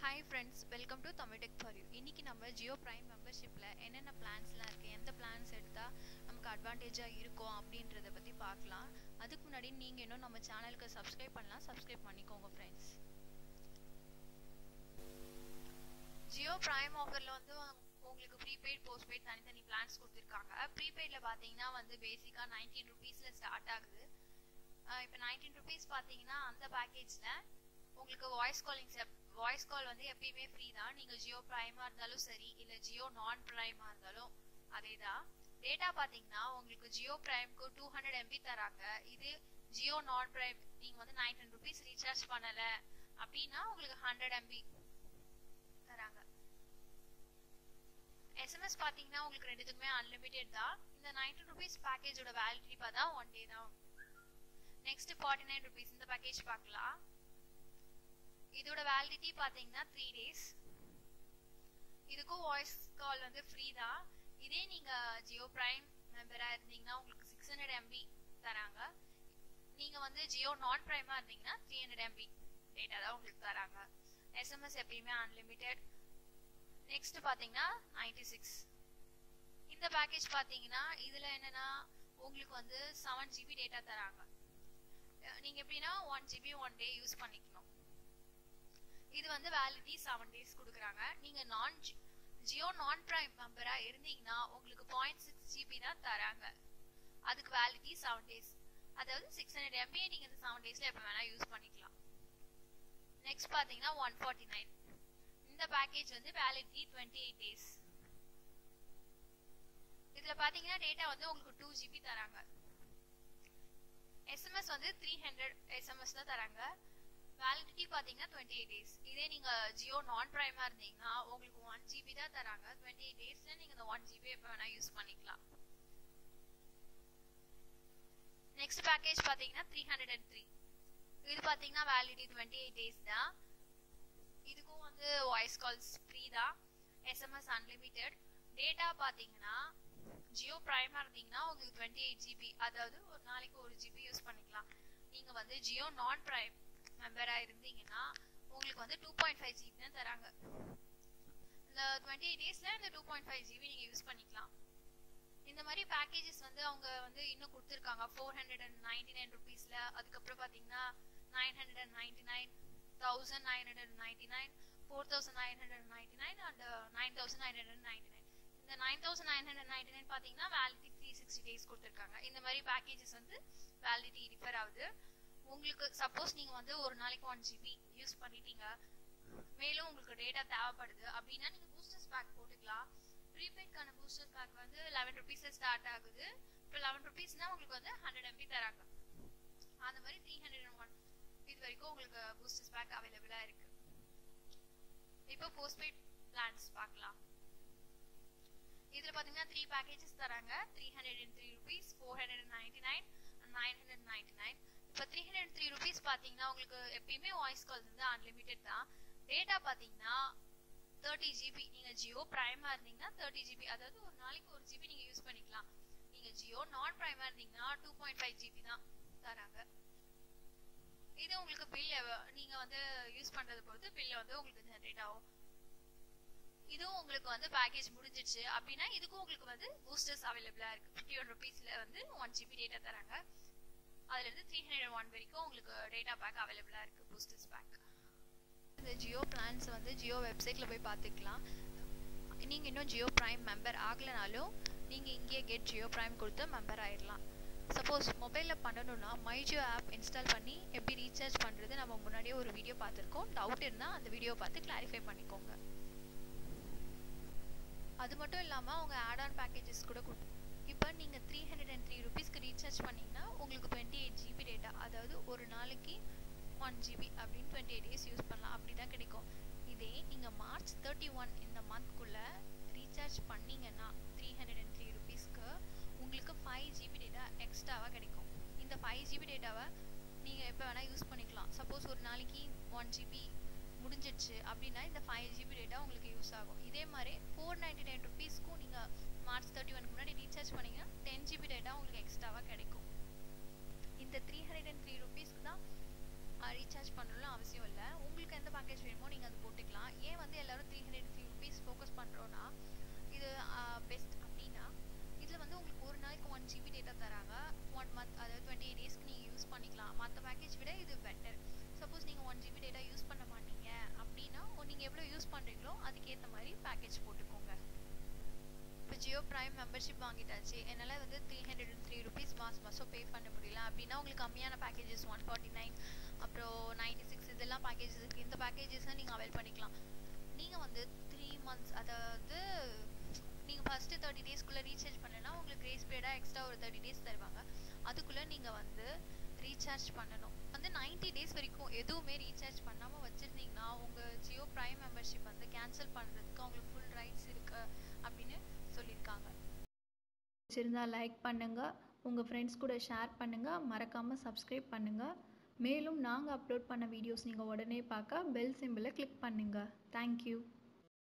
Hi friends welcome to Tamil Tech for you இன்னைக்கு நம்ம Jio prime மெம்பர்ஷிப்பில் என்னென்ன பிளான்ஸ்லாம் இருக்குது எந்த பிளான்ஸ் எடுத்தால் நமக்கு அட்வான்டேஜாக இருக்கும் அப்படின்றத பற்றி பார்க்கலாம். அதுக்கு முன்னாடி நீங்கள் இன்னும் நம்ம சேனலுக்கு சப்ஸ்கிரைப் பண்ணலாம் சப்ஸ்கிரைப் பண்ணிக்கோங்க ஃப்ரெண்ட்ஸ் ஜியோ பிரைம் ஆஃபரில் வந்து உங்களுக்கு ப்ரீபெய்ட் போஸ்ட்பெய்ட் தனித்தனி பிளான்ஸ் கொடுத்துருக்காங்க. ப்ரீபெய்டில் பார்த்தீங்கன்னா வந்து பேசிக்காக நைன்டீன் ருபீஸில் ஸ்டார்ட் ஆகுது. இப்போ நைன்டீன் ருபீஸ் பார்த்தீங்கன்னா அந்த பேக்கேஜில் உங்களுக்கு வாய்ஸ் காலிங் வாய்ஸ் கால் வந்து எப்பயுமே ஃப்ரீ தான். நீங்கள் ஜியோ ப்ரைமாக இருந்தாலும் சரி இல்லை ஜியோ நான் ப்ரைமாக இருந்தாலும் அதே தான் டேட்டா பார்த்தீங்கன்னா உங்களுக்கு ஜியோ ப்ரைம்க்கு டூ ஹண்ட்ரட் எம்பி தராங்க. இது ஜியோ நான் ப்ரைம் நீங்கள் வந்து நைன்டீன் ருபீஸ் ரீசார்ஜ் பண்ணலை அப்படின்னா உங்களுக்கு ஹண்ட்ரட் எம்பி தராங்க எஸ்எம்எஸ் பார்த்தீங்கன்னா உங்களுக்கு ரெண்டுத்துக்குமே அன்லிமிட்டெட் தான். இந்த நைன்டி ருபீஸ் பேக்கேஜோட வேலிடிட்டி பார்த்தா ஒன் டே தான். நெக்ஸ்ட் ஃபார்ட்டி நைன் ருபீஸ் இந்த பேக்கேஜ் பார்க்கலாம். இதோட வேலிடிட்டி பார்த்தீங்கன்னா த்ரீ டேஸ் இதுக்கும் வாய்ஸ் கால் வந்து ஃப்ரீ தான். இதே நீங்கள் ஜியோ பிரைம் மெம்பராக இருந்தீங்கன்னா உங்களுக்கு சிக்ஸ் ஹண்ட்ரட் எம்பி தராங்க. நீங்கள் வந்து ஜியோ நான் ப்ரைமாக இருந்தீங்கன்னா த்ரீ ஹண்ட்ரட் எம்பி டேட்டா தான் உங்களுக்கு தராங்க. எஸ்எம்எஸ் எப்பயுமே அன்லிமிட்டெட் நெக்ஸ்ட் பார்த்தீங்கன்னா நைன்டி சிக்ஸ் இந்த பேக்கேஜ் பார்த்தீங்கன்னா இதில் என்னென்னா உங்களுக்கு வந்து செவன் ஜிபி டேட்டா தராங்க. நீங்கள் எப்படின்னா one GB one day use பண்ணிக்கணும். இது வந்து வேலிடி செவன் டேஸ் கொடுக்குறாங்க. நீங்கள் நான் ஜியோ நான் ப்ரைம் மெம்பராக இருந்தீங்கன்னா உங்களுக்கு பாயிண்ட் சிக்ஸ் ஜிபி தான் தராங்க. அதுக்கு வேலிடி செவன் டேஸ் அதாவது சிக்ஸ் ஹண்ட்ரட் எம்பி நீங்கள் இந்த செவன் டேஸில் எப்போ வேணால் யூஸ் பண்ணிக்கலாம். நெக்ஸ்ட் பார்த்தீங்கன்னா ஒன் ஃபார்ட்டி நைன் இந்த பேக்கேஜ் வந்து வேலிடிட்டி டுவெண்ட்டி எயிட் டேஸ் இதுல பாத்தீங்கன்னா டேட்டா வந்து உங்களுக்கு டூ ஜிபி தராங்க. எஸ்எம்எஸ் வந்து த்ரீ ஹண்ட்ரட் எஸ்எம்எஸ் தான் தராங்க. வேலிடிட்டி பாத்தீங்கன்னா டுவெண்ட்டி எயிட் டேஸ் இதே நீங்க ஜியோ நான் பிரைமா இருந்தீங்கன்னா உங்களுக்கு ஒன் ஜிபி தான் தராங்க. டுவெண்ட்டி எயிட் டேஸ்ல நீங்க இந்த ஒன் ஜிபி எப்ப வேணா யூஸ் பண்ணிக்கலாம். நெக்ஸ்ட் பேக்கேஜ் பார்த்தீங்கன்னா த்ரீ ஹண்ட்ரட் அண்ட் த்ரீ இது பாத்தீங்கன்னா வேலிடிட்டி டுவெண்ட்டி எயிட் டேஸ் தான். வந்து வாய்ஸ் கால்ஸ் ஃப்ரீ தான் எஸ்எம்எஸ் அன்லிமிட்டெட் டேட்டா பார்த்தீங்கன்னா ஜியோ ப்ரைமாக இருந்தீங்கன்னா உங்களுக்கு டுவெண்ட்டி எயிட் ஜிபி அதாவது ஒரு நாளைக்கு ஒரு ஜிபி யூஸ் பண்ணிக்கலாம். நீங்கள் வந்து ஜியோ நான் ப்ரைம் மெம்பராக இருந்தீங்கன்னா உங்களுக்கு வந்து டூ பாயிண்ட் ஃபைவ் ஜிபி தான் தராங்க. இந்த டுவெண்ட்டி எயிட் டேஸில் இந்த டூ பாயிண்ட் ஃபைவ் ஜிபி நீங்கள் யூஸ் பண்ணிக்கலாம். இந்த மாதிரி பேக்கேஜஸ் வந்து அவங்க வந்து இன்னும் கொடுத்துருக்காங்க. Four hundred and ninety nine ருபீஸில் அதுக்கப்புறம் பார்த்தீங்கன்னா nine hundred and ninety nine thousand nine hundred and ninety nine four thousand nine hundred ninety nine and nine thousand nine hundred ninety nine இந்த nine thousand nine hundred ninety nine பார்த்தீங்கன்னா validity three sixty days கொடுத்துருக்காங்க. இந்த மாதிரி packages வந்து validity differ ஆகுது. உங்களுக்கு suppose நீங்கள் வந்து ஒரு நாளைக்கு ஒன் ஜிபி யூஸ் பண்ணிட்டீங்க. மேலும் உங்களுக்கு டேட்டா தேவைப்படுது. அப்படின்னா நீங்கள் பூஸ்டர்ஸ் பேக் போட்டுக்கலாம். ப்ரீபெய்ட்கான பூஸ்டர் பேக் வந்து லெவன் ருபீஸ் ஸ்டார்ட் ஆகுது. இப்போ லெவன் ருபீஸ்னா உங்களுக்கு வந்து ஹண்ட்ரட் எம்பி தராங்க. அந்த மாதிரி த்ரீ ஹண்ட்ரட் அண்ட் ஒன் இது வரைக்கும் உங்களுக்கு பூஸ்டர்ஸ் பேக் அவைலபிளாக இருக்கு. இப்போ போஸ்ட்பெய்ட் பிளான்ஸ் பார்க்கலாம். இதில் பார்த்தீங்கன்னா த்ரீ பேக்கேஜஸ் தராங்க. Three hundred and three rupees four hundred and ninety nine nine hundred ninety nine இப்போ த்ரீ ஹண்ட்ரட் த்ரீ ருபீஸ் பார்த்தீங்கன்னா உங்களுக்கு எப்பயுமே வாய்ஸ் கால் வந்து அன்லிமிட்டெட் தான். டேட்டா பார்த்தீங்கன்னா தேர்ட்டி ஜிபி நீங்கள் ஜியோ ப்ரைமாக இருந்தீங்கன்னா தேர்ட்டி ஜிபி அதாவது ஒரு நாளைக்கு ஒரு ஜிபி நீங்கள் யூஸ் பண்ணிக்கலாம். நீங்கள் ஜியோ நான் ப்ரைமாக இருந்தீங்கன்னா டூ பாயிண்ட் ஃபைவ் ஜிபி தான் தராங்க. இது உங்களுக்கு பில் நீங்கள் வந்து யூஸ் பண்ணுறது பொறுத்து பில் வந்து உங்களுக்கு ஜென்ரேட் ஆகும். இதுவும் உங்களுக்கு வந்து பேக்கேஜ் முடிஞ்சிடுச்சு அப்படின்னா இதுக்கும் உங்களுக்கு வந்து பூஸ்டர்ஸ் அவைலபிளாக இருக்குது ஃபிஃப்டி ஒன் ருபீஸில் வந்து ஒன் ஜிபி டேட்டா தராங்க. அதுலேருந்து த்ரீ ஹண்ட்ரட் ஒன் வரைக்கும் உங்களுக்கு டேட்டா பேக் அவைலபிளாக இருக்குது பூஸ்டர்ஸ் பேக் இந்த ஜியோ பிளான்ஸ் வந்து ஜியோ வெப்சைட்டில் போய் பார்த்துக்கலாம். நீங்கள் இன்னும் ஜியோ ப்ரைம் மெம்பர் ஆகலைனாலும் நீங்கள் இங்கேயே கெட் ஜியோ ப்ரைம் கொடுத்து மெம்பர் ஆயிடலாம். சப்போஸ் மொபைலில் பண்ணணும்னா மைஜியோ ஆப் இன்ஸ்டால் பண்ணி எப்படி ரீசார்ஜ் பண்ணுறது நம்ம முன்னாடியே ஒரு வீடியோ பார்த்துருக்கோம். டவுட் இருந்தால் அந்த வீடியோ பார்த்து கிளாரிஃபை பண்ணிக்கோங்க. அது மட்டும் இல்லாமல் அவங்க ஆட் ஆன் பேக்கேஜஸ் கூட கொடு. இப்போ நீங்கள் த்ரீ ஹண்ட்ரட் அண்ட் த்ரீ ருபீஸ்க்கு ரீசார்ஜ் பண்ணிங்கன்னா உங்களுக்கு டுவெண்ட்டி எயிட் ஜிபி டேட்டா அதாவது ஒரு நாளைக்கு ஒன் ஜிபி அப்படின்னு டுவெண்ட்டி எயிட் டேஸ் யூஸ் பண்ணலாம். அப்படி தான் கிடைக்கும். இதே நீங்கள் மார்ச் தேர்ட்டி ஒன் இந்த மந்த்குள்ளே ரீசார்ஜ் பண்ணீங்கன்னா த்ரீ ஹண்ட்ரட் அண்ட் உங்களுக்கு ஃபைவ் ஜிபி டேட்டா எக்ஸ்ட்ராவாக கிடைக்கும். இந்த ஃபைவ் ஜிபி டேட்டாவை நீங்கள் எப்போ வேணால் யூஸ் பண்ணிக்கலாம். சப்போஸ் ஒரு நாளைக்கு ஒன் ஜிபி முடிஞ்சிடுச்சு அப்படின்னா இந்த ஃபைவ் ஜிபி டேட்டா உங்களுக்கு யூஸ் ஆகும். இதே மாதிரி ஃபோர் நைன்டி நைன் ருபீஸ்க்கும் நீங்கள் மார்ச் தேர்ட்டி ஒனுக்கு முன்னாடி ரீசார்ஜ் பண்ணிங்கன்னா ten GB data Jio prime membership வாங்கிட்டாச்சு. என்னால் வந்து three hundred and three rupees மாதம் மாதம் பே பண்ண முடியல. அப்படின்னா உங்களுக்கு கம்மியான பேக்கேஜஸ் ஒன் ஃபார்ட்டி நைன் அப்புறம் நைன்டி சிக்ஸ் இதெல்லாம் பேக்கேஜஸ் இருக்குது இந்த பேக்கேஜஸை நீங்கள் அவைல் பண்ணிக்கலாம். நீங்கள் வந்து த்ரீ மந்த்ஸ் அதாவது நீங்கள் ஃபஸ்ட்டு தேர்ட்டி டேஸ்க்குள்ளே ரீசார்ஜ் பண்ணலைன்னா உங்களுக்கு கிரேஸ் பீரியடாக எக்ஸ்ட்ரா ஒரு தேர்ட்டி டேஸ் தருவாங்க. அதுக்குள்ளே நீங்கள் வந்து ரீசார்ஜ் பண்ணணும். வந்து நைன்ட்டி டேஸ் வரைக்கும் எதுவுமே ரீசார்ஜ் பண்ணாமல் வச்சுருந்தீங்கன்னா உங்கள் ஜியோ ப்ரைம் மெம்பர்ஷிப் வந்து கேன்சல் பண்ணுறதுக்கு அவங்களுக்கு ஃபுல் ரைட்ஸ் இருக்குது அப்படின்னு பிடிச்சிருந்தா லைக் பண்ணுங்கள் உங்கள் ஃப்ரெண்ட்ஸ் கூட ஷேர் பண்ணுங்கள் மறக்காமல் சப்ஸ்கிரைப் பண்ணுங்கள் மேலும் நாங்கள் அப்லோட் பண்ண வீடியோஸ் நீங்கள் உடனே பார்க்க பெல் சிம்பிளை கிளிக் பண்ணுங்கள் தேங்க்யூ